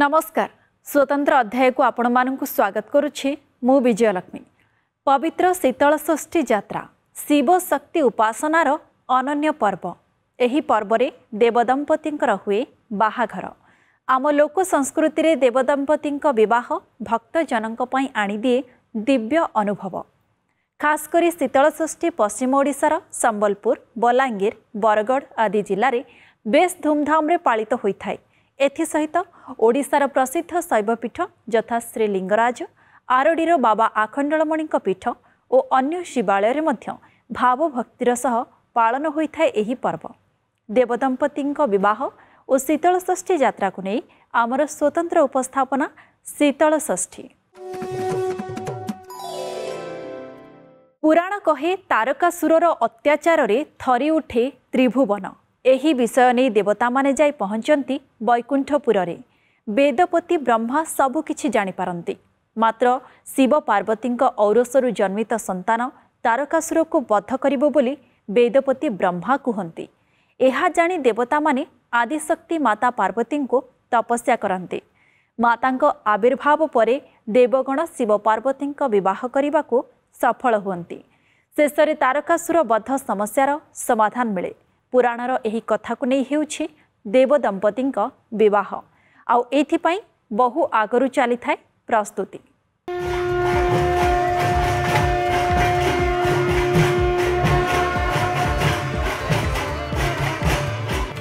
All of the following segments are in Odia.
ନମସ୍କାର। ସ୍ୱତନ୍ତ୍ର ଅଧ୍ୟାୟକୁ ଆପଣମାନଙ୍କୁ ସ୍ୱାଗତ କରୁଛି ମୁଁ ବିଜୟଲକ୍ଷ୍ମୀ। ପବିତ୍ର ଶୀତଳ ଷଷ୍ଠୀ ଯାତ୍ରା ଶିବ ଶକ୍ତି ଉପାସନାର ଅନନ୍ୟ ପର୍ବ। ଏହି ପର୍ବରେ ଦେବଦମ୍ପତିଙ୍କର ହୁଏ ବାହାଘର। ଆମ ଲୋକ ସଂସ୍କୃତିରେ ଦେବଦମ୍ପତିଙ୍କ ବିବାହ ଭକ୍ତଜନଙ୍କ ପାଇଁ ଆଣିଦିଏ ଦିବ୍ୟ ଅନୁଭବ। ଖାସ୍ କରି ଶୀତଳଷଷ୍ଠୀ ପଶ୍ଚିମ ଓଡ଼ିଶାର ସମ୍ବଲପୁର ବଲାଙ୍ଗୀର ବରଗଡ଼ ଆଦି ଜିଲ୍ଲାରେ ବେଶ୍ ଧୁମ୍ଧାମ୍ରେ ପାଳିତ ହୋଇଥାଏ। ଏଥିସହିତ ଓଡ଼ିଶାର ପ୍ରସିଦ୍ଧ ଶୈବପୀଠ ଯଥା ଶ୍ରୀଲିଙ୍ଗରାଜ ଆରଡ଼ିର ବାବା ଆଖଣ୍ଡଳମଣିଙ୍କ ପୀଠ ଓ ଅନ୍ୟ ଶିବାଳୟରେ ମଧ୍ୟ ଭାବଭକ୍ତିର ସହ ପାଳନ ହୋଇଥାଏ ଏହି ପର୍ବ। ଦେବଦମ୍ପତିଙ୍କ ବିବାହ ଓ ଶୀତଳଷଷ୍ଠୀ ଯାତ୍ରାକୁ ନେଇ ଆମର ସ୍ୱତନ୍ତ୍ର ଉପସ୍ଥାପନା ଶୀତଳଷଷ୍ଠୀ ପୁରାଣ କହେ ତାରକାସୁରର ଅତ୍ୟାଚାରରେ ଥରି ଉଠେ ତ୍ରିଭୁବନ। ଏହି ବିଷୟ ନେଇ ଦେବତାମାନେ ଯାଇ ପହଞ୍ଚନ୍ତି ବୈକୁଣ୍ଠପୁରରେ। ବେଦପତି ବ୍ରହ୍ମା ସବୁକିଛି ଜାଣିପାରନ୍ତି। ମାତ୍ର ଶିବ ପାର୍ବତୀଙ୍କ ଔରସରୁ ଜନ୍ମିତ ସନ୍ତାନ ତାରକାସୁରକୁ ବଧ କରିବ ବୋଲି ବେଦପତି ବ୍ରହ୍ମା କୁହନ୍ତି। ଏହା ଜାଣି ଦେବତାମାନେ ଆଦିଶକ୍ତି ମାତା ପାର୍ବତୀଙ୍କୁ ତପସ୍ୟା କରନ୍ତି। ମାତାଙ୍କ ଆବିର୍ଭାବ ପରେ ଦେବଗଣ ଶିବ ପାର୍ବତୀଙ୍କ ବିବାହ କରିବାକୁ ସଫଳ ହୁଅନ୍ତି। ଶେଷରେ ତାରକାସୁର ବଧ ସମସ୍ୟାର ସମାଧାନ ମିଳେ। ପୁରାଣର ଏହି କଥାକୁ ନେଇ ହେଉଛି ଦେବଦମ୍ପତିଙ୍କ ବିବାହ। ଆଉ ଏଥିପାଇଁ ବହୁ ଆଗରୁ ଚାଲିଥାଏ ପ୍ରସ୍ତୁତି।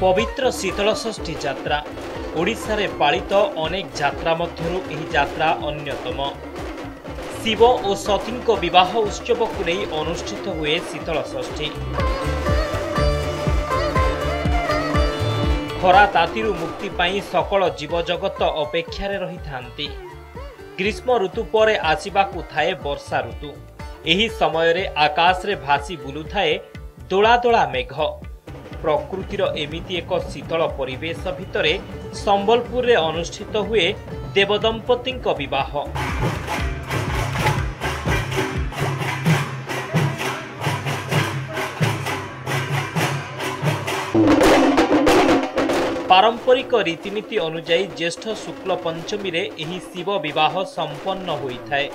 ପବିତ୍ର ଶୀତଳଷଷ୍ଠୀ ଯାତ୍ରା। ଓଡ଼ିଶାରେ ପାଳିତ ଅନେକ ଯାତ୍ରା ମଧ୍ୟରୁ ଏହି ଯାତ୍ରା ଅନ୍ୟତମ। ଶିବ ଓ ସତୀଙ୍କ ବିବାହ ଉତ୍ସବକୁ ନେଇ ଅନୁଷ୍ଠିତ ହୁଏ ଶୀତଳଷଷ୍ଠୀ। ଖରା ତାତିରୁ ମୁକ୍ତି ପାଇଁ ସକଳ ଜୀବଜଗତ ଅପେକ୍ଷାରେ ରହିଥାନ୍ତି। ଗ୍ରୀଷ୍ମ ଋତୁ ପରେ ଆସିବାକୁ ଥାଏ ବର୍ଷା ଋତୁ। ଏହି ସମୟରେ ଆକାଶରେ ଭାସି ବୁଲୁଥାଏ ଦୋଳା ଦୋଳା ମେଘ। ପ୍ରକୃତିର ଏମିତି ଏକ ଶୀତଳ ପରିବେଶ ଭିତରେ ସମ୍ବଲପୁରରେ ଅନୁଷ୍ଠିତ ହୁଏ ଦେବଦମ୍ପତିଙ୍କ ବିବାହ। ପାରମ୍ପରିକ ରୀତିନୀତି ଅନୁଯାୟୀ ଜ୍ୟେଷ୍ଠ ଶୁକ୍ଳ ପଞ୍ଚମୀରେ ଏହି ଶିବ ବିବାହ ସମ୍ପନ୍ନ ହୋଇଥାଏ।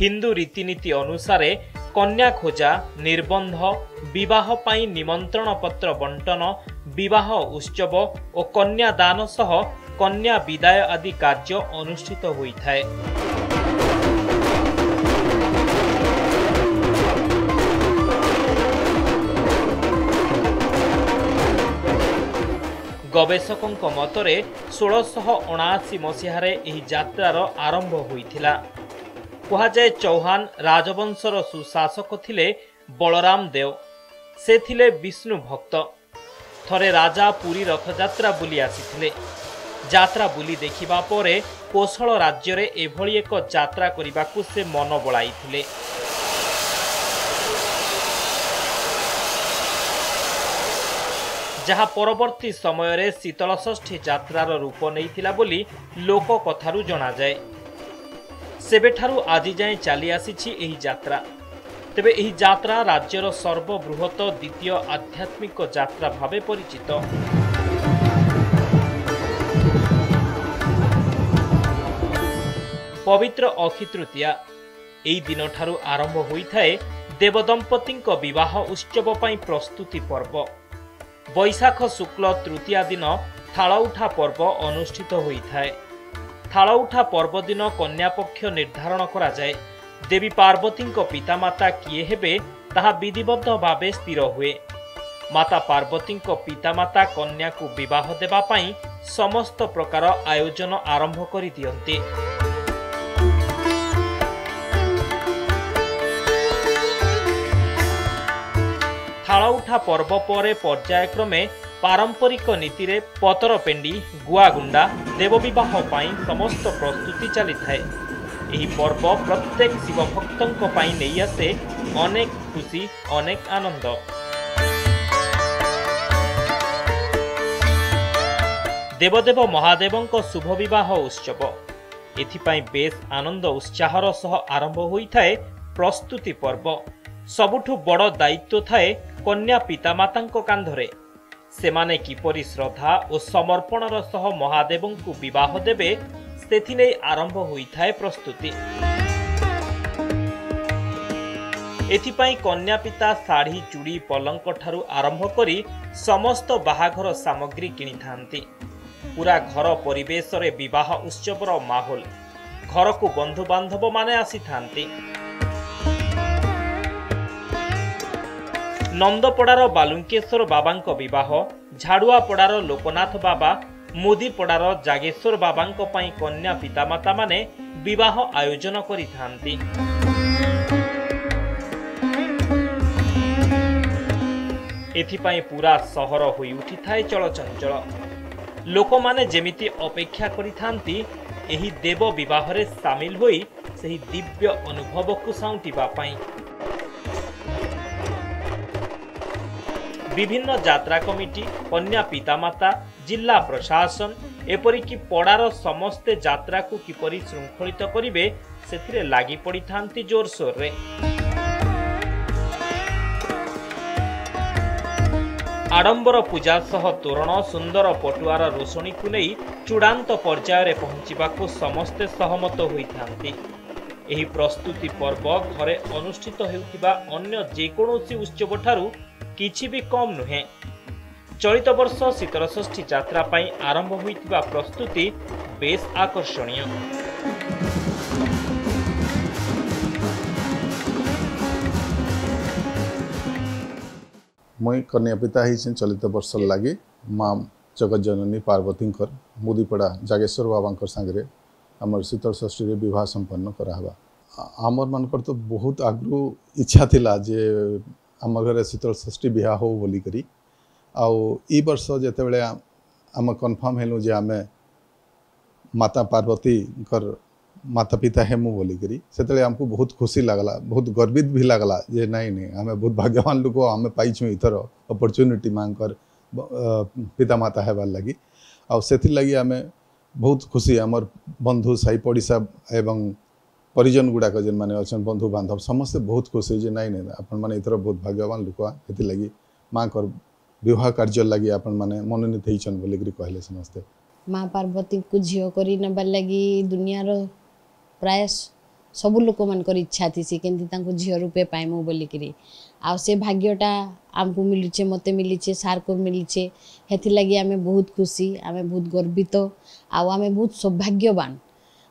ହିନ୍ଦୁ ରୀତିନୀତି ଅନୁସାରେ କନ୍ୟା ଖୋଜା ନିର୍ବନ୍ଧ ବିବାହ ପାଇଁ ନିମନ୍ତ୍ରଣ ପତ୍ର ବଣ୍ଟନ ବିବାହ ଉତ୍ସବ ଓ କନ୍ୟାଦାନ ସହ କନ୍ୟା ବିଦାୟ ଆଦି କାର୍ଯ୍ୟ ଅନୁଷ୍ଠିତ ହୋଇଥାଏ। ଗବେଷକଙ୍କ ମତରେ ଷୋଳଶହ ଅଣାଅଶୀ ମସିହାରେ ଏହି ଯାତ୍ରାର ଆରମ୍ଭ ହୋଇଥିଲା। କୁହାଯାଏ ଚୌହାନ ରାଜବଂଶର ସୁଶାସକ ଥିଲେ ବଳରାମ ଦେଓ। ସେ ଥିଲେ ବିଷ୍ଣୁ ଭକ୍ତ। ଥରେ ରାଜା ପୁରୀ ରଥଯାତ୍ରା ବୁଲି ଆସିଥିଲେ। ଯାତ୍ରା ବୁଲି ଦେଖିବା ପରେ କୋଶଳ ରାଜ୍ୟରେ ଏଭଳି ଏକ ଯାତ୍ରା କରିବାକୁ ସେ ମନ ବଳାଇଥିଲେ। ଯାହା ପରବର୍ତ୍ତୀ ସମୟରେ ଶୀତଳଷଷ୍ଠୀ ଯାତ୍ରାର ରୂପ ନେଇଥିଲା ବୋଲି ଲୋକ କଥାରୁ ଜଣାଯାଏ। ସେବେଠାରୁ ଆଜି ଯାଏଁ ଚାଲି ଆସିଛି ଏହି ଯାତ୍ରା। ତେବେ ଏହି ଯାତ୍ରା ରାଜ୍ୟର ସର୍ବବୃହତ ଦ୍ୱିତୀୟ ଆଧ୍ୟାତ୍ମିକ ଯାତ୍ରା ଭାବେ ପରିଚିତ। ପବିତ୍ର ଅକ୍ଷି ତୃତୀୟା। ଏହି ଦିନଠାରୁ ଆରମ୍ଭ ହୋଇଥାଏ ଦେବଦମ୍ପତିଙ୍କ ବିବାହ ଉତ୍ସବ ପାଇଁ ପ୍ରସ୍ତୁତି ପର୍ବ। ବୈଶାଖ ଶୁକ୍ଳ ତୃତୀୟା ଦିନ ଥାଳଉଠା ପର୍ବ ଅନୁଷ୍ଠିତ ହୋଇଥାଏ। ଥାଳଉଠା ପର୍ବ ଦିନ କନ୍ୟାପକ୍ଷ ନିର୍ଦ୍ଧାରଣ କରାଯାଏ। ଦେବୀ ପାର୍ବତୀଙ୍କ ପିତାମାତା କିଏ ହେବେ ତାହା ବିଧିବଦ୍ଧ ଭାବେ ସ୍ଥିର ହୁଏ। ମାତା ପାର୍ବତୀଙ୍କ ପିତାମାତା କନ୍ୟାକୁ ବିବାହ ଦେବା ପାଇଁ ସମସ୍ତ ପ୍ରକାର ଆୟୋଜନ ଆରମ୍ଭ କରିଦିଅନ୍ତି। ଥାଳଉଠା ପର୍ବ ପରେ ପର୍ଯ୍ୟାୟକ୍ରମେ ପାରମ୍ପରିକ ନୀତିରେ ପତର ପେଣ୍ଡି ଗୁଆଗୁଣ୍ଡା ଦେବ ବିବାହ ପାଇଁ ସମସ୍ତ ପ୍ରସ୍ତୁତି ଚାଲିଥାଏ ଏହି ପର୍ବ ପ୍ରତ୍ୟେକ ଶିବ ଭକ୍ତଙ୍କ ପାଇଁ ନେଇ ଆସେ ଅନେକ ଖୁସି ଅନେକ ଆନନ୍ଦ ଦେବଦେବ ମହାଦେବଙ୍କ ଶୁଭ ବିବାହ ଉତ୍ସବ ଏଥିପାଇଁ ବେଶ୍ ଆନନ୍ଦ ଉତ୍ସାହର ସହ ଆରମ୍ଭ ହୋଇଥାଏ ପ୍ରସ୍ତୁତି ପର୍ବ ସବୁଠୁ ବଡ଼ ଦାୟିତ୍ୱ ଥାଏ କନ୍ୟା ପିତାମାତାଙ୍କ କାନ୍ଧରେ। ସେମାନେ କିପରି ଶ୍ରଦ୍ଧା ଓ ସମର୍ପଣର ସହ ମହାଦେବଙ୍କୁ ବିବାହ ଦେବେ ସେଥିନେଇ ଆରମ୍ଭ ହୋଇଥାଏ ପ୍ରସ୍ତୁତି। ଏଥିପାଇଁ କନ୍ୟା ପିତା ଶାଢ଼ୀ ଚୁଡ଼ି ପଲଙ୍କ ଠାରୁ ଆରମ୍ଭ କରି ସମସ୍ତ ବାହାଘର ସାମଗ୍ରୀ କିଣିଥାନ୍ତି। ପୁରା ଘର ପରିବେଶରେ ବିବାହ ଉତ୍ସବର ମାହୋଲ। ଘରକୁ ବନ୍ଧୁବାନ୍ଧବମାନେ ଆସିଥାନ୍ତି। ନନ୍ଦପଡ଼ାର ବାଲୁଙ୍କେଶ୍ୱର ବାବାଙ୍କ ବିବାହ ଝାଡ଼ୁଆପଡ଼ାର ଲୋକନାଥ ବାବା ମୁଦିପଡ଼ାର ଜାଗେଶ୍ୱର ବାବାଙ୍କ ପାଇଁ କନ୍ୟା ପିତାମାତାମାନେ ବିବାହ ଆୟୋଜନ କରିଥାନ୍ତି ଏଥିପାଇଁ ପୁରା ସହର ହୋଇ ଉଠିଥାଏ ଚଳଚଞ୍ଚଳ ଲୋକମାନେ ଯେମିତି ଅପେକ୍ଷା କରିଥାନ୍ତି ଏହି ଦେବ ବିବାହରେ ସାମିଲ ହୋଇ ସେହି ଦିବ୍ୟ ଅନୁଭବକୁ ସାଉଁଟିବା ପାଇଁ ବିଭିନ୍ନ ଯାତ୍ରା କମିଟି କନ୍ୟା ପିତାମାତା ଜିଲ୍ଲା ପ୍ରଶାସନ ଏପରିକି ପଡ଼ାର ସମସ୍ତେ ଯାତ୍ରାକୁ କିପରି ଶୃଙ୍ଖଳିତ କରିବେ ସେଥିରେ ଲାଗି ପଡ଼ିଥାନ୍ତି ଜୋରସୋରରେ ଆଡମ୍ବର ପୂଜା ସହ ତୋରଣ ସୁନ୍ଦର ପଟୁଆର ରୋଷଣୀକୁ ନେଇ ଚୂଡ଼ାନ୍ତ ପର୍ଯ୍ୟାୟରେ ପହଞ୍ଚିବାକୁ ସମସ୍ତେ ସହମତ ହୋଇଥାନ୍ତି। ଏହି ପ୍ରସ୍ତୁତି ପର୍ବ ଘରେ ଅନୁଷ୍ଠିତ ହେଉଥିବା ଅନ୍ୟ ଯେକୌଣସି ଉତ୍ସବ ଠାରୁ କିଛି ବି କମ୍ ନୁହେଁ ଚଳିତ ବର୍ଷ ଶୀତଳଷଷ୍ଠୀ ଯାତ୍ରା ପାଇଁ ଆରମ୍ଭ ହୋଇଥିବା ପ୍ରସ୍ତୁତି ବେଶ୍ ଆକର୍ଷଣୀୟ ମୁଇଁ କନ୍ୟା ପିତା ହେଇଛି ଚଳିତ ବର୍ଷ ଲାଗି ମା ଜଗଜ୍ଜନନୀ ପାର୍ବତୀଙ୍କର ମୁଦିପଡ଼ା ଜାଗେଶ୍ୱର ବାବାଙ୍କର ସାଙ୍ଗରେ ଆମର ଶୀତଳ ଷଷ୍ଠୀରେ ବିବାହ ସମ୍ପନ୍ନ କରାହେବା ଆ- ଆମର ମାନଙ୍କର ତ ବହୁତ ଆଗରୁ ଇଚ୍ଛା ଥିଲା ଯେ ଆମ ଘରେ ଶୀତଳ ଷଷ୍ଠୀ ବିହା ହଉ ବୋଲିକରି ଆଉ ଇ ବର୍ଷ ଯେତେବେଳେ ଆ- ଆମେ କନଫର୍ମ ହେଲୁ ଯେ ଆମେ ମାତା ପାର୍ବତୀଙ୍କର ମାତା ପିତା ହେମୁ ବୋଲିକରି ସେତେବେଳେ ଆମକୁ ବହୁତ ଖୁସି ଲାଗଲା ବହୁତ ଗର୍ବିତ ବି ଲାଗଲା ଯେ ନାଇଁ ନାଇଁ ଆମେ ବହୁତ ଭାଗ୍ୟବାନ ଲୋକ ଆମେ ପାଇଛୁ ଏଥର ଅପରଚ୍ୟୁନିଟି ମାଙ୍କର ପିତାମାତା ହେବାର୍ ଲାଗି। ଆଉ ସେଥିର୍ଲାଗି ଆମେ ବହୁତ ଖୁସି ଆମର ବନ୍ଧୁ ସାହି ପଡ଼ିଶା ଏବଂ ପରିଜନ ଗୁଡ଼ାକ ଯେନ୍ମାନେ ଅଛନ୍ ବନ୍ଧୁ ବାନ୍ଧବ ସମସ୍ତେ ବହୁତ ଖୁସି ଯେ ନାଇଁ ନାଇଁ ଆପଣମାନେ ଏଥର ବହୁତ ଭାଗ୍ୟବାନ ଲୋକ ସେଥିର୍ଲାଗି ମାଙ୍କର ବିବାହ କାର୍ଯ୍ୟ ଲାଗି ଆପଣମାନେ ମନୋନୀତ ହେଇଛନ୍ ବୋଲିକରି କହିଲେ ସମସ୍ତେ। ମା ପାର୍ବତୀଙ୍କୁ ଝିଅ କରି ନେବାର୍ ଲାଗି ଦୁନିଆର ପ୍ରାୟ ସ- ସବୁ ଲୋକମାନଙ୍କର ଇଚ୍ଛା ଥିସି କେମିତି ତାଙ୍କୁ ଝିଅ ରୂପେ ପାଇମୁ ବୋଲିକିରି। ଆଉ ସେ ଭାଗ୍ୟଟା ଆମକୁ ମିଲୁଛେ ମୋତେ ମିଲିଛେ ସାର୍କୁ ମିଲିଛେ ହେଥିଲାଗି ଆମେ ବହୁତ ଖୁସି ଆମେ ବହୁତ ଗର୍ବିତ ଆଉ ଆମେ ବହୁତ ସୌଭାଗ୍ୟବାନ।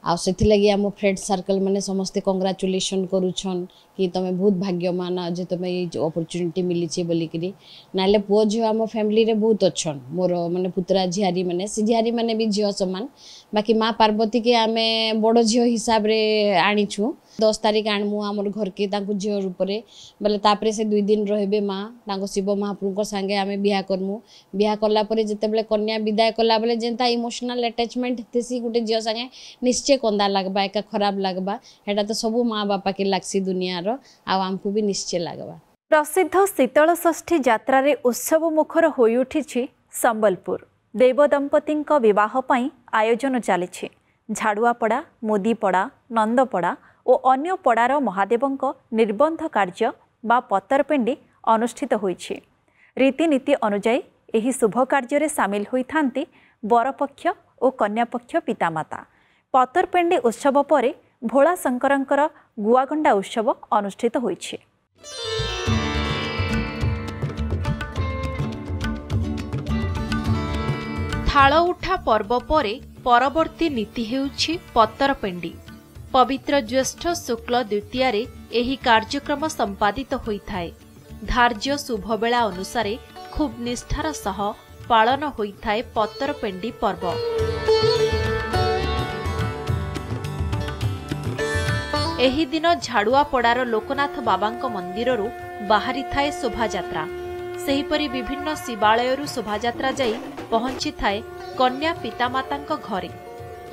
ଆଉ ସେଥିଲାଗି ଆମ ଫ୍ରେଣ୍ଡ ସର୍କଲ୍ ମାନେ ସମସ୍ତେ କଂଗ୍ରାଚୁଲେସନ୍ କରୁଛନ୍ କି ତମେ ବହୁତ ଭାଗ୍ୟମାନ ଯେ ତମେ ଏଇ ଅପରଚ୍ୟୁନିଟି ମିଲିଛେ ବୋଲିକିରି ନହେଲେ ପୁଅ ଝିଅ ଆମ ଫ୍ୟାମିଲିରେ ବହୁତ ଅଛନ୍ ମୋର ମାନେ ପୁତୁରା ଝିଆରୀ ମାନେ ସେ ଝିଆରୀ ମାନେ ବି ଝିଅ ସମାନ ବାକି ମା ପାର୍ବତୀକେ ଆମେ ବଡ଼ ଝିଅ ହିସାବରେ ଆଣିଛୁ ଦଶ ତାରିଖ ଆଣମୁ ଆମର ଘରକେ ତାଙ୍କୁ ଝିଅ ରୂପରେ ବୋଲେ ତାପରେ ସେ ଦୁଇ ଦିନ ରହିବେ ମା ତାଙ୍କ ଶିବ ମହାପ୍ରଭୁଙ୍କ ସାଙ୍ଗେ ଆମେ ବିହା କରମୁ। ବିହା କଲା ପରେ ଯେତେବେଳେ କନ୍ୟା ବିଦାୟ କଲା ବେଳେ ଯେନ୍ତା ଇମୋସନାଲ୍ ଆଟାଚମେଣ୍ଟ ଥିସି ଗୋଟେ ଝିଅ ସାଙ୍ଗେ ନିଶ୍ଚୟ କନ୍ଦା ଲାଗ୍ବା ଏକା ଖରାପ ଲାଗ୍ବା। ହେଟା ତ ସବୁ ମା ବାପାକେ ଲାଗ୍ସି ଦୁନିଆର ଆଉ ଆମକୁ ବି ନିଶ୍ଚୟ ଲାଗ୍ବା। ପ୍ରସିଦ୍ଧ ଶୀତଳଷଷ୍ଠୀ ଯାତ୍ରାରେ ଉତ୍ସବ ମୁଖର ହୋଇଉଠିଛି ସମ୍ବଲପୁର। ଦେବଦମ୍ପତିଙ୍କ ବିବାହ ପାଇଁ ଆୟୋଜନ ଚାଲିଛି। ଝାଡ଼ୁଆପଡ଼ା ମୁଦିପଡ଼ା ନନ୍ଦପଡ଼ା ଓ ଅନ୍ୟ ପଡ଼ାର ମହାଦେବଙ୍କ ନିର୍ବନ୍ଧ କାର୍ଯ୍ୟ ବା ପତରପେଣ୍ଡି ଅନୁଷ୍ଠିତ ହୋଇଛି। ରୀତିନୀତି ଅନୁଯାୟୀ ଏହି ଶୁଭ କାର୍ଯ୍ୟରେ ସାମିଲ ହୋଇଥାନ୍ତି ବରପକ୍ଷ ଓ କନ୍ୟାପକ୍ଷ ପିତାମାତା। ପତରପେଣ୍ଡି ଉତ୍ସବ ପରେ ଭୋଳା ଶଙ୍କରଙ୍କର ଗୁଆଗଣ୍ଡା ଉତ୍ସବ ଅନୁଷ୍ଠିତ ହୋଇଛି। ଥାଳ ଉଠା ପର୍ବ ପରେ ପରବର୍ତ୍ତୀ ନୀତି ହେଉଛି ପତରପେଣ୍ଡି। ପବିତ୍ର ଜ୍ୟେଷ୍ଠ ଶୁକ୍ଳ ଦ୍ୱିତୀୟାରେ ଏହି କାର୍ଯ୍ୟକ୍ରମ ସମ୍ପାଦିତ ହୋଇଥାଏ। ଧାର୍ଯ୍ୟ ଶୁଭବେଳା ଅନୁସାରେ ଖୁବ୍ ନିଷ୍ଠାର ସହ ପାଳନ ହୋଇଥାଏ ପତରପେଣ୍ଡି ପର୍ବ। ଏହି ଦିନ ଝାଡ଼ୁଆପଡ଼ାର ଲୋକନାଥ ବାବାଙ୍କ ମନ୍ଦିରରୁ ବାହାରିଥାଏ ଶୋଭାଯାତ୍ରା। ସେହିପରି ବିଭିନ୍ନ ଶିବାଳୟରୁ ଶୋଭାଯାତ୍ରା ଯାଇ ପହଞ୍ଚିଥାଏ କନ୍ୟା ପିତାମାତାଙ୍କ ଘରେ।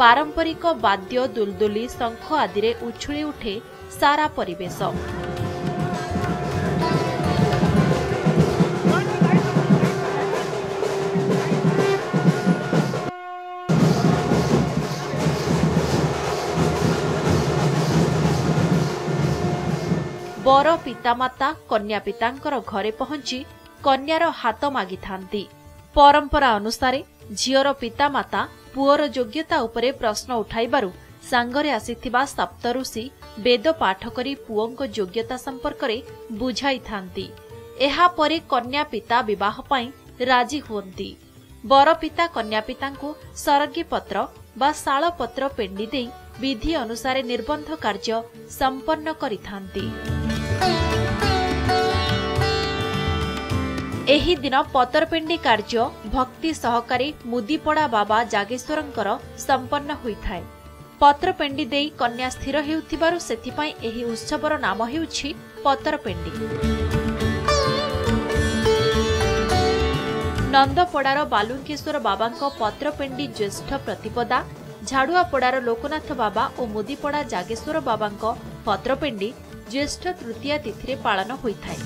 ପାରମ୍ପରିକ ବାଦ୍ୟ ଦୁଲଦୁଲି ଶଙ୍ଖ ଆଦିରେ ଉଛୁଳି ଉଠେ ସାରା ପରିବେଶ। ବର ପିତାମାତା କନ୍ୟା ପିତାଙ୍କର ଘରେ ପହଞ୍ଚି କନ୍ୟାର ହାତ ମାଗିଥାନ୍ତି। ପରମ୍ପରା ଅନୁସାରେ ଝିଅର ପିତାମାତା ପୁଅର ଯୋଗ୍ୟତା ଉପରେ ପ୍ରଶ୍ନ ଉଠାଇବାରୁ ସାଙ୍ଗରେ ଆସିଥିବା ସପ୍ତଋଷି ବେଦ ପାଠ କରି ପୁଅଙ୍କ ଯୋଗ୍ୟତା ସମ୍ପର୍କରେ ବୁଝାଇଥାନ୍ତି। ଏହାପରେ କନ୍ୟା ପିତା ବିବାହ ପାଇଁ ରାଜି ହୁଅନ୍ତି। ବର ପିତା କନ୍ୟା ପିତାଙ୍କୁ ସରଗୀ ପତ୍ର ବା ଶାଳପତ୍ର ପେଣ୍ଡି ଦେଇ ବିଧି ଅନୁସାରେ ନିର୍ବନ୍ଧ କାର୍ଯ୍ୟ ସମ୍ପନ୍ନ କରିଥାନ୍ତି। ଏହି ଦିନ ପତରପେଣ୍ଡି କାର୍ଯ୍ୟ ଭକ୍ତି ସହକାରେ ମୁଦିପଡ଼ା ବାବା ଜାଗେଶ୍ୱରଙ୍କର ସମ୍ପନ୍ନ ହୋଇଥାଏ। ପତ୍ରପେଣ୍ଡି ଦେଇ କନ୍ୟା ସ୍ଥିର ହେଉଥିବାରୁ ସେଥିପାଇଁ ଏହି ଉତ୍ସବର ନାମ ହେଉଛି ପତରପେଣ୍ଡି। ନନ୍ଦପଡ଼ାର ବାଲୁଙ୍କେଶ୍ୱର ବାବାଙ୍କ ପତ୍ରପେଣ୍ଡି ଜ୍ୟେଷ୍ଠ ପ୍ରତିପଦା ଝାଡୁଆପଡ଼ାର ଲୋକନାଥ ବାବା ଓ ମୁଦିପଡ଼ା ଜାଗେଶ୍ୱର ବାବାଙ୍କ ପତ୍ରପେଣ୍ଡି ଜ୍ୟେଷ୍ଠ ତୃତୀୟା ତିଥିରେ ପାଳନ ହୋଇଥାଏ।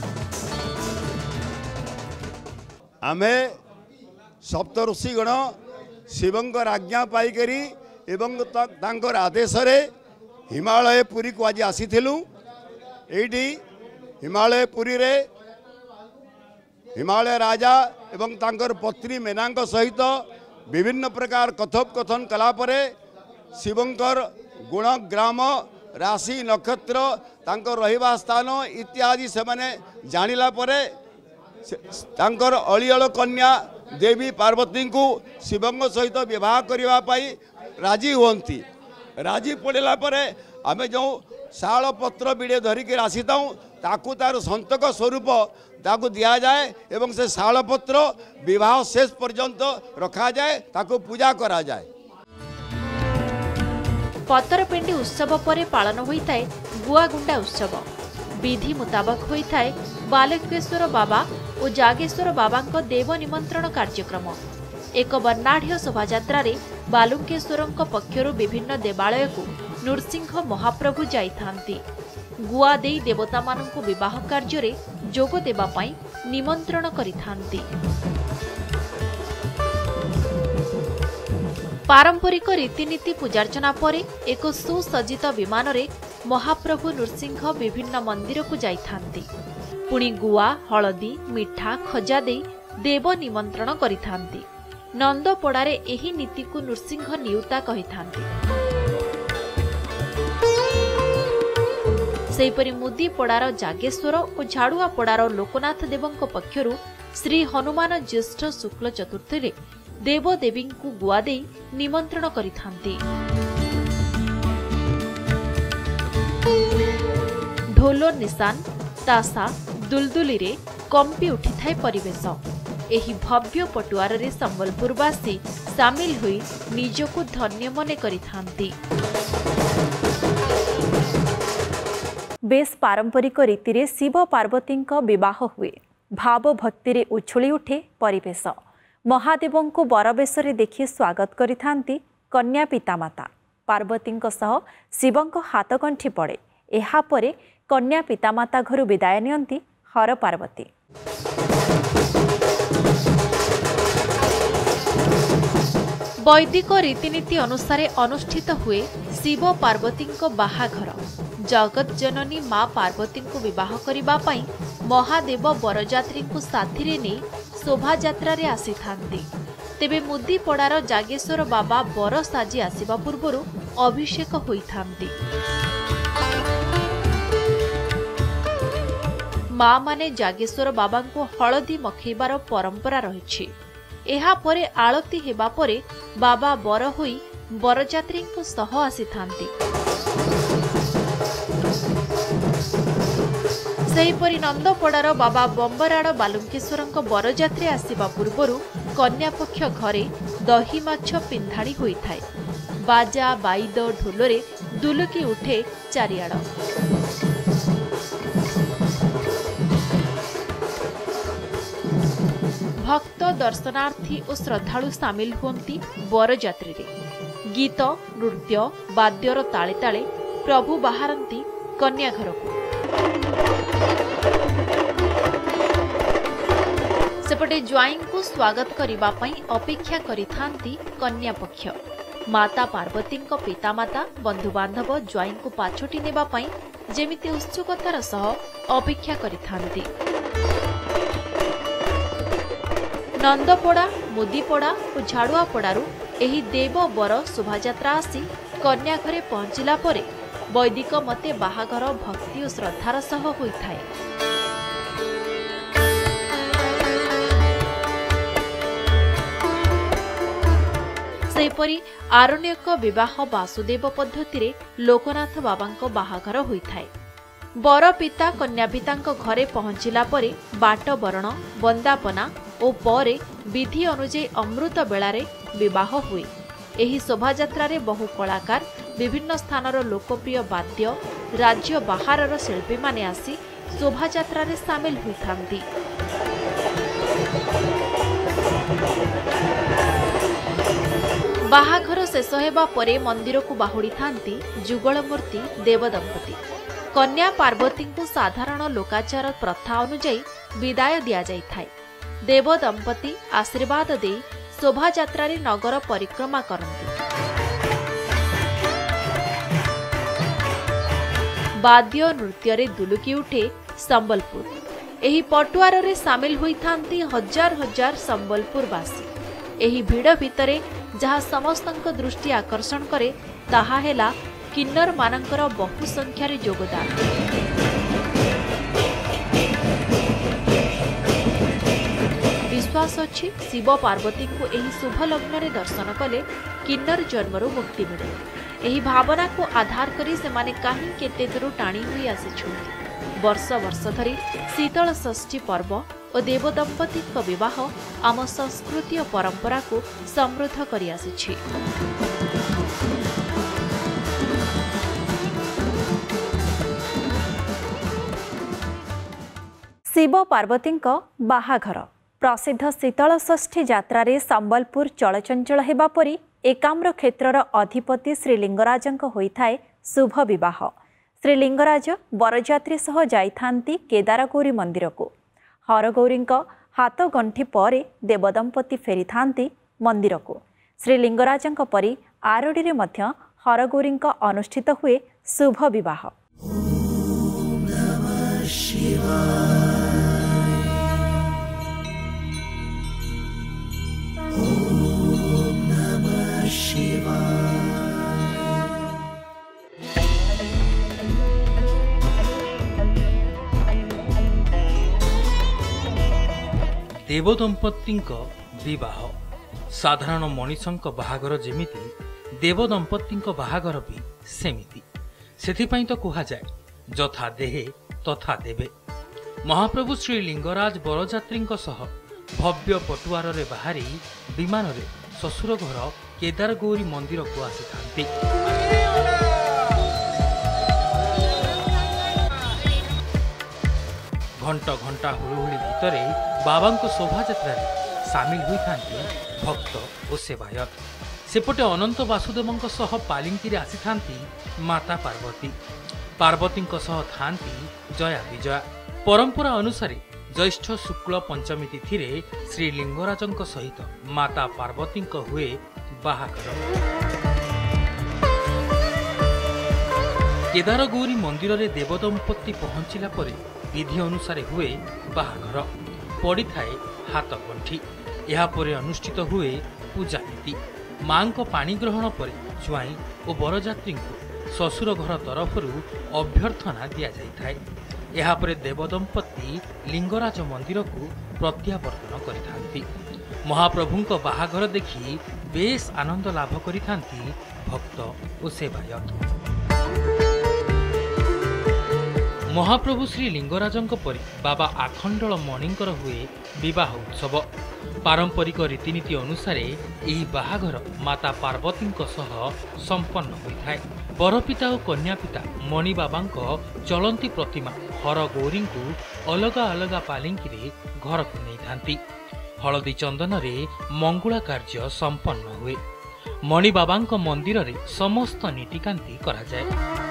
ଆମେ ସପ୍ତ ଋଷିଗଣ ଶିବଙ୍କର ଆଜ୍ଞା ପାଇକରି ଏବଂ ତାଙ୍କର ଆଦେଶରେ ହିମାଳୟ ପୁରୀକୁ ଆଜି ଆସିଥିଲୁ। ଏଇଠି ହିମାଳୟ ପୁରୀରେ ହିମାଳୟ ରାଜା ଏବଂ ତାଙ୍କର ପତ୍ନୀ ମେନାଙ୍କ ସହିତ ବିଭିନ୍ନ ପ୍ରକାର କଥୋପକଥନ କଲା ପରେ ଶିବଙ୍କର ଗୁଣ ଗ୍ରାମ ରାଶି ନକ୍ଷତ୍ର ତାଙ୍କର ରହିବା ସ୍ଥାନ ଇତ୍ୟାଦି ସେମାନେ ଜାଣିଲା ପରେ ତାଙ୍କର ଅଳିଅଳ କନ୍ୟା ଦେବୀ ପାର୍ବତୀଙ୍କୁ ଶିବଙ୍କ ସହିତ ବିବାହ କରିବା ପାଇଁ ରାଜି ହୁଅନ୍ତି। ରାଜି ପଡ଼ିଲା ପରେ ଆମେ ଯେଉଁ ଶାଳ ପତ୍ର ବିଡ଼େ ଧରିକି ଆସିଥାଉ ତାକୁ ତାର ସନ୍ତକ ସ୍ୱରୂପ ତାକୁ ଦିଆଯାଏ ଏବଂ ସେ ଶାଳ ପତ୍ର ବିବାହ ଶେଷ ପର୍ଯ୍ୟନ୍ତ ରଖାଯାଏ ତାକୁ ପୂଜା କରାଯାଏ। ପତରପେଣ୍ଡି ଉତ୍ସବ ପରେ ପାଳନ ହୋଇଥାଏ ଗୁଆଗୁଣ୍ଡା ଉତ୍ସବ। ବିଧି ମୁତାବକ ହୋଇଥାଏ ବାଲକେଶ୍ୱର ବାବା ଓ ଜାଗେଶ୍ୱର ବାବାଙ୍କ ଦେବ ନିମନ୍ତ୍ରଣ କାର୍ଯ୍ୟକ୍ରମ। ଏକ ବର୍ଣ୍ଣାଢ଼୍ୟ ଶୋଭାଯାତ୍ରାରେ ବାଲୁଙ୍କେଶ୍ୱରଙ୍କ ପକ୍ଷରୁ ବିଭିନ୍ନ ଦେବାଳୟକୁ ନୃସିଂହ ମହାପ୍ରଭୁ ଯାଇଥାନ୍ତି। ଗୁଆ ଦେଇ ଦେବତାମାନଙ୍କୁ ବିବାହ କାର୍ଯ୍ୟରେ ଯୋଗ ଦେବା ପାଇଁ ନିମନ୍ତ୍ରଣ କରିଥାନ୍ତି। ପାରମ୍ପରିକ ରୀତିନୀତି ପୂଜାର୍ଚ୍ଚନା ପରେ ଏକ ସୁସଜ୍ଜିତ ବିମାନରେ ମହାପ୍ରଭୁ ନୃସିଂହ ବିଭିନ୍ନ ମନ୍ଦିରକୁ ଯାଇଥାନ୍ତି। ପୁଣି ଗୁଆ ହଳଦୀ ମିଠା ଖଜା ଦେଇ ଦେବ ନିମନ୍ତ୍ରଣ କରିଥାନ୍ତି। ନନ୍ଦପଡ଼ାରେ ଏହି ନୀତିକୁ ନୃସିଂହ ନିଉତା କହିଥାନ୍ତି। ସେହିପରି ମୁଦିପଡ଼ାର ଜାଗେଶ୍ୱର ଓ ଝାଡୁଆପଡ଼ାର ଲୋକନାଥ ଦେବଙ୍କ ପକ୍ଷରୁ ଶ୍ରୀ ହନୁମାନ ଜ୍ୟେଷ୍ଠ ଶୁକ୍ଳ ଚତୁର୍ଥୀରେ ଦେବଦେବୀଙ୍କୁ ଗୁଆ ଦେଇ ନିମନ୍ତ୍ରଣ କରିଥାନ୍ତି। ଢୋଲ ନିଶାନ ତାସା ଦୁଲଦୁଲିରେ କମ୍ପି ଉଠିଥାଏ ପରିବେଶ ଏହି ଭବ୍ୟ ପଟୁଆରରେ ସମ୍ବଲପୁରବାସୀ ସାମିଲ ହୋଇ ନିଜକୁ ଧନ୍ୟ ମନେ କରିଥାନ୍ତି ବେଶ୍ ପାରମ୍ପରିକ ରୀତିରେ ଶିବ ପାର୍ବତୀଙ୍କ ବିବାହ ହୁଏ ଭାବ ଭକ୍ତିରେ ଉଛୁଳି ଉଠେ ପରିବେଶ ମହାଦେବଙ୍କୁ ବରବେଶରେ ଦେଖି ସ୍ୱାଗତ କରିଥାନ୍ତି କନ୍ୟା ପିତାମାତା ପାର୍ବତୀଙ୍କ ସହ ଶିବଙ୍କ ହାତଗଣ୍ଠି ପଡ଼େ ଏହାପରେ କନ୍ୟା ପିତାମାତା ଘରୁ ବିଦାୟ ନିଅନ୍ତି ହର ପାର୍ବତୀ ବୈଦିକ ରୀତିନୀତି ଅନୁସାରେ ଅନୁଷ୍ଠିତ ହୁଏ ଶିବ ପାର୍ବତୀଙ୍କ ବାହାଘର ଜଗତଜନନୀ ମା ପାର୍ବତୀଙ୍କୁ ବିବାହ କରିବା ପାଇଁ ମହାଦେବ ବରଯାତ୍ରୀଙ୍କୁ ସାଥିରେ ନେଇ ଶୋଭାଯାତ୍ରାରେ ଆସିଥାନ୍ତି। ତେବେ ମୁଦିପଡ଼ାର ଜାଗେଶ୍ୱର ବାବା ବର ସାଜି ଆସିବା ପୂର୍ବରୁ ଅଭିଷେକ ହୋଇଥାନ୍ତି। ମା ମାନେ ଜାଗେଶ୍ୱର ବାବାଙ୍କୁ ହଳଦୀ ମଖେଇବାର ପରମ୍ପରା ରହିଛି। ଏହାପରେ ଆଳତୀ ହେବା ପରେ ବାବା ବର ହୋଇ ବରଯାତ୍ରୀଙ୍କ ସହ ଆସିଥାନ୍ତି। ସେହିପରି ନନ୍ଦପଡ଼ାର ବାବା ବମ୍ବରାଡ଼ ବାଲୁଙ୍କେଶ୍ୱରଙ୍କ ବରଯାତ୍ରୀ ଆସିବା ପୂର୍ବରୁ କନ୍ୟାପକ୍ଷ ଘରେ ଦହି ମାଛ ପିନ୍ଧାଣି ହୋଇଥାଏ। ବାଜା ବାଇଦ ଢୋଲରେ ଦୁଲକି ଉଠେ ଚାରିଆଡ଼। ଭକ୍ତ ଦର୍ଶନାର୍ଥୀ ଓ ଶ୍ରଦ୍ଧାଳୁ ସାମିଲ ହୁଅନ୍ତି ବରଯାତ୍ରୀରେ। ଗୀତ ନୃତ୍ୟ ବାଦ୍ୟର ତାଳେ ତାଳେ ପ୍ରଭୁ ବାହାରନ୍ତି କନ୍ୟା ଘରକୁ ସେପଟେ ଜ୍ୱାଇଁଙ୍କୁ ସ୍ୱାଗତ କରିବା ପାଇଁ ଅପେକ୍ଷା କରିଥାନ୍ତି କନ୍ୟା ପକ୍ଷ ମାତା ପାର୍ବତୀଙ୍କ ପିତାମାତା ବନ୍ଧୁବାନ୍ଧବ ଜ୍ୱାଇଁଙ୍କୁ ପାଛୋଟି ନେବା ପାଇଁ ଯେମିତି ଉତ୍ସୁକତାର ସହ ଅପେକ୍ଷା କରିଥାନ୍ତି। ନନ୍ଦପଡ଼ା ମୁଦିପଡ଼ା ଓ ଝାଡ଼ୁଆପଡ଼ାରୁ ଏହି ଦେବ ବର ଶୋଭାଯାତ୍ରା ଆସି କନ୍ୟା ଘରେ ପହଞ୍ଚିଲା ପରେ ବୈଦିକ ମତେ ବାହାଘର ଭକ୍ତି ଓ ଶ୍ରଦ୍ଧାର ସହ ହୋଇଥାଏ। ସେହିପରି ଆରଣ୍ୟକ ବିବାହ ବାସୁଦେବ ପଦ୍ଧତିରେ ଲୋକନାଥ ବାବାଙ୍କ ବାହାଘର ହୋଇଥାଏ। ବର ପିତା କନ୍ୟା ପିତାଙ୍କ ଘରେ ପହଞ୍ଚିଲା ପରେ ବାଟ ବରଣ ବନ୍ଦାପନା ଓ ପରେ ବିଧି ଅନୁଯାୟୀ ଅମୃତ ବେଳାରେ ବିବାହ ହୁଏ। ଏହି ଶୋଭାଯାତ୍ରାରେ ବହୁ କଳାକାର ବିଭିନ୍ନ ସ୍ଥାନର ଲୋକପ୍ରିୟ ବାଦ୍ୟ ରାଜ୍ୟ ବାହାରର ଶିଳ୍ପୀମାନେ ଆସି ଶୋଭାଯାତ୍ରାରେ ସାମିଲ ହୋଇଥାନ୍ତି। ବାହାଘର ଶେଷ ହେବା ପରେ ମନ୍ଦିରକୁ ବାହୁଡ଼ିଥାନ୍ତି ଯୁଗଳ ମୂର୍ତ୍ତି ଦେବଦମ୍ପତି। କନ୍ୟା ପାର୍ବତୀଙ୍କୁ ସାଧାରଣ ଲୋକାଚାର ପ୍ରଥା ଅନୁଯାୟୀ ବିଦାୟ ଦିଆଯାଇଥାଏ। ଦେବଦମ୍ପତି ଆଶୀର୍ବାଦ ଦେଇ ଶୋଭାଯାତ୍ରାରେ ନଗର ପରିକ୍ରମା କରନ୍ତି। ବାଦ୍ୟ ନୃତ୍ୟରେ ଦୁଲୁକି ଉଠେ ସମ୍ବଲପୁର। ଏହି ପଟୁଆରରେ ସାମିଲ ହୋଇଥାନ୍ତି ହଜାର ହଜାର ସମ୍ବଲପୁରବାସୀ। ଏହି ଭିଡ଼ ଭିତରେ ଯାହା ସମସ୍ତଙ୍କ ଦୃଷ୍ଟି ଆକର୍ଷଣ କରେ ତାହା ହେଲା କିନ୍ନରମାନଙ୍କର ବହୁ ସଂଖ୍ୟାରେ ଯୋଗଦାନ। ବିଶ୍ୱାସ ଅଛି। ଶିବ ପାର୍ବତୀଙ୍କୁ ଏହି ଶୁଭ ଲଗ୍ନରେ ଦର୍ଶନ କଲେ କିନ୍ନର ଜନ୍ମରୁ ମୁକ୍ତି ମିଳେ। ଏହି ଭାବନାକୁ ଆଧାର କରି ସେମାନେ କାହିଁ କେତେ ଦୂର ଟାଣି ହୋଇ ଆସିଛନ୍ତି। ବର୍ଷ ବର୍ଷ ଧରି ଶୀତଳ ଷଷ୍ଠୀ ପର୍ବ ଓ ଦେବଦମ୍ପତିଙ୍କ ବିବାହ ଆମ ସଂସ୍କୃତି ଓ ପରମ୍ପରାକୁ ସମୃଦ୍ଧ କରିଆସିଛି ଶିବ ପାର୍ବତୀଙ୍କ ବାହାଘର। ପ୍ରସିଦ୍ଧ ଶୀତଳଷଷ୍ଠୀ ଯାତ୍ରାରେ ସମ୍ବଲପୁର ଚଳଚଞ୍ଚଳ ହେବା ପରି ଏକାମ୍ର କ୍ଷେତ୍ରର ଅଧିପତି ଶ୍ରୀଲିଙ୍ଗରାଜଙ୍କ ହୋଇଥାଏ ଶୁଭ ବିବାହ। ଶ୍ରୀଲିଙ୍ଗରାଜ ବରଯାତ୍ରୀ ସହ ଯାଇଥାନ୍ତି କେଦାରଗୌରୀ ମନ୍ଦିରକୁ। ହରଗୌରୀଙ୍କ ହାତ ଗଣ୍ଠି ପରେ ଦେବଦମ୍ପତି ଫେରିଥାନ୍ତି ମନ୍ଦିରକୁ। ଶ୍ରୀଲିଙ୍ଗରାଜଙ୍କ ପରି ଆରଡ଼ିରେ ମଧ୍ୟ ହରଗୌରୀଙ୍କ ଅନୁଷ୍ଠିତ ହୁଏ ଶୁଭ ବିବାହ। ଦେବଦମ୍ପତିଙ୍କ ବିବାହ। ସାଧାରଣ ମଣିଷଙ୍କ ବାହାଘର ଯେମିତି ଦେବଦମ୍ପତିଙ୍କ ବାହାଘର ବି ସେମିତି। ସେଥିପାଇଁ ତ କୁହାଯାଏ ଯଥା ଦେହେ ତଥା ଦେବେ। ମହାପ୍ରଭୁ ଶ୍ରୀ ଲିଙ୍ଗରାଜ ବରଯାତ୍ରୀଙ୍କ ସହ ଭବ୍ୟ ପଟୁଆରରେ ବାହାରି ବିମାନରେ ଶ୍ୱଶୁର ଘର କେଦାରଗୌରୀ ମନ୍ଦିରକୁ ଆସିଥାନ୍ତି। ଘଣ୍ଟ ଘଣ୍ଟା ହୁଳୁହୁଳି ଭିତରେ ବାବାଙ୍କ ଶୋଭାଯାତ୍ରାରେ ସାମିଲ ହୋଇଥାନ୍ତି ଭକ୍ତ ଓ ସେବାୟତ। ସେପଟେ ଅନନ୍ତ ବାସୁଦେବଙ୍କ ସହ ପାଲିଙ୍କିରେ ଆସିଥାନ୍ତି ମାତା ପାର୍ବତୀ। ପାର୍ବତୀଙ୍କ ସହ ଥାନ୍ତି ଜୟା ବିଜୟା। ପରମ୍ପରା ଅନୁସାରେ ଜ୍ୟେଷ୍ଠ ଶୁକ୍ଳ ପଞ୍ଚମୀ ତିଥିରେ ଶ୍ରୀ ଲିଙ୍ଗରାଜଙ୍କ ସହିତ ମାତା ପାର୍ବତୀଙ୍କ ହୁଏ ବାହାଘର। କେଦାରଗୌରୀ ମନ୍ଦିରରେ ଦେବଦମ୍ପତି ପହଞ୍ଚିଲା ପରେ ବିଧି ଅନୁସାରେ ହୁଏ ବାହାଘର ପଡ଼ିଥାଏ ହାତ ଗଣ୍ଠି ଏହାପରେ ଅନୁଷ୍ଠିତ ହୁଏ ପୂଜାନୀତି। ମାଙ୍କ ପାଣି ଗ୍ରହଣ ପରେ ଜ୍ୱାଇଁ ଓ ବରଯାତ୍ରୀଙ୍କୁ ଶ୍ୱଶୁର ଘର ତରଫରୁ ଅଭ୍ୟର୍ଥନା ଦିଆଯାଇଥାଏ। ଏହାପରେ ଦେବଦମ୍ପତି ଲିଙ୍ଗରାଜ ମନ୍ଦିରକୁ ପ୍ରତ୍ୟାବର୍ତ୍ତନ କରିଥାନ୍ତି। ମହାପ୍ରଭୁଙ୍କ ବାହାଘର ଦେଖି ବେଶ୍ ଆନନ୍ଦ ଲାଭ କରିଥାନ୍ତି ଭକ୍ତ ଓ ସେବାୟତ। ମହାପ୍ରଭୁ ଶ୍ରୀ ଲିଙ୍ଗରାଜଙ୍କ ପରି ବାବା ଆଖଣ୍ଡଳ ମଣିଙ୍କର ହୁଏ ବିବାହ ଉତ୍ସବ। ପାରମ୍ପରିକ ରୀତିନୀତି ଅନୁସାରେ ଏହି ବାହାଘର ମାତା ପାର୍ବତୀଙ୍କ ସହ ସମ୍ପନ୍ନ ହୋଇଥାଏ। ବରପିତା ଓ କନ୍ୟାପିତା ମଣି ବାବାଙ୍କ ଚଳନ୍ତି ପ୍ରତିମା ହରଗୌରୀଙ୍କୁ ଅଲଗା ଅଲଗା ପାଲିଙ୍କିରେ ଘରକୁ ନେଇଥାନ୍ତି। ହଳଦୀ ଚନ୍ଦନରେ ମଙ୍ଗୁଳା କାର୍ଯ୍ୟ ସମ୍ପନ୍ନ ହୁଏ। ମଣି ବାବାଙ୍କ ମନ୍ଦିରରେ ସମସ୍ତ ନୀତିକାନ୍ତି କରାଯାଏ।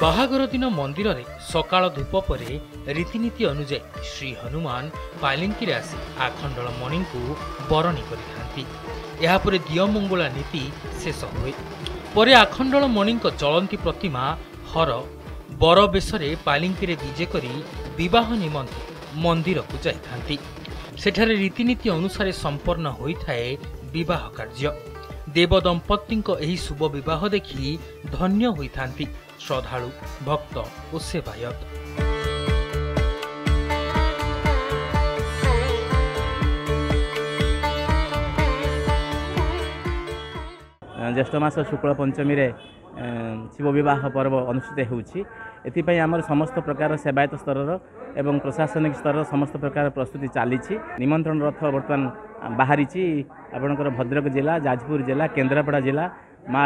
ବାହାଘର ଦିନ ମନ୍ଦିରରେ ସକାଳ ଧୂପ ପରେ ରୀତିନୀତି ଅନୁଯାୟୀ ଶ୍ରୀ ହନୁମାନ ପାଲିଙ୍କିରେ ଆସି ଆଖଣ୍ଡଳ ମଣିଙ୍କୁ ବରଣୀ କରିଥାନ୍ତି। ଏହାପରେ ଦିଅମଙ୍ଗୁଳା ନୀତି ଶେଷ ହୁଏ। ପରେ ଆଖଣ୍ଡଳ ମଣିଙ୍କ ଚଳନ୍ତି ପ୍ରତିମା ହର ବର ବେଶରେ ପାଲିଙ୍କିରେ ବିଜେ କରି ବିବାହ ନିମନ୍ତେ ମନ୍ଦିରକୁ ଯାଇଥାନ୍ତି। ସେଠାରେ ରୀତିନୀତି ଅନୁସାରେ ସମ୍ପନ୍ନ ହୋଇଥାଏ ବିବାହ କାର୍ଯ୍ୟ। ଦେବ ଦମ୍ପତିଙ୍କ ଏହି ଶୁଭ ବିବାହ ଦେଖି ଧନ୍ୟ ହୋଇଥାନ୍ତି ଶ୍ରଦ୍ଧାଳୁ ଭକ୍ତ ଓ ସେବାୟତ। ଜ୍ୟେଷ୍ଠ ମାସ ଶୁକ୍ଳ ପଞ୍ଚମୀରେ ଏ, ଶିବ ବିବାହ ପର୍ବ ଅନୁଷ୍ଠିତ ହେଉଛି। ଏଥିପାଇଁ ଆମର ସମସ୍ତ ପ୍ରକାର ସେବାୟତ ସ୍ତରର ଏବଂ ପ୍ରଶାସନିକ ସ୍ତରର ସମସ୍ତ ପ୍ରକାର ପ୍ରସ୍ତୁତି ଚାଲିଛି। ନିମନ୍ତ୍ରଣ ରଥ ବର୍ତ୍ତମାନ ବାହାରିଛି। ଆପଣଙ୍କର ଭଦ୍ରକ ଜିଲ୍ଲା ଯାଜପୁର ଜିଲ୍ଲା କେନ୍ଦ୍ରାପଡ଼ା ଜିଲ୍ଲା ମା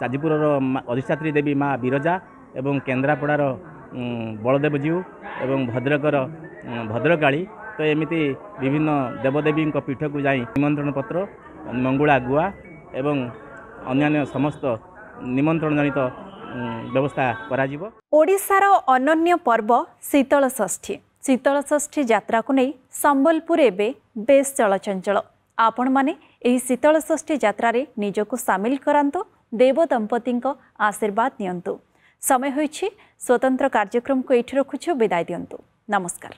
ଯାଜପୁରର ଅଧିଷ୍ଠାତ୍ରୀ ଦେବୀ ମା ବିରଜା ଏବଂ କେନ୍ଦ୍ରାପଡ଼ାର ବଳଦେବଜୀଉ ଏବଂ ଭଦ୍ରକର ଭଦ୍ରକାଳୀ। ତ ଏମିତି ବିଭିନ୍ନ ଦେବଦେବୀଙ୍କ ପୀଠକୁ ଯାଇ ନିମନ୍ତ୍ରଣ ପତ୍ର ମଙ୍ଗୁଳା ଗୁଆ ଏବଂ ଅନ୍ୟାନ୍ୟ ସମସ୍ତ ନିମନ୍ତ୍ରଣ ଜନିତ ବ୍ୟବସ୍ଥା କରାଯିବ। ଓଡ଼ିଶାର ଅନନ୍ୟ ପର୍ବ ଶୀତଳ ଷଷ୍ଠୀ। ଶୀତଳ ଷଷ୍ଠୀ ଯାତ୍ରାକୁ ନେଇ ସମ୍ବଲପୁର ଏବେ ବେଶ୍ ଚଳଚଞ୍ଚଳ। ଆପଣମାନେ ଏହି ଶୀତଳ ଷଷ୍ଠୀ ଯାତ୍ରାରେ ନିଜକୁ ସାମିଲ କରାନ୍ତୁ ଦେବ ଦମ୍ପତିଙ୍କ ଆଶୀର୍ବାଦ ନିଅନ୍ତୁ। ସମୟ ହୋଇଛି ସ୍ୱତନ୍ତ୍ର କାର୍ଯ୍ୟକ୍ରମକୁ ଏଇଠି ରଖୁଛୁ ବିଦାୟ ଦିଅନ୍ତୁ। ନମସ୍କାର।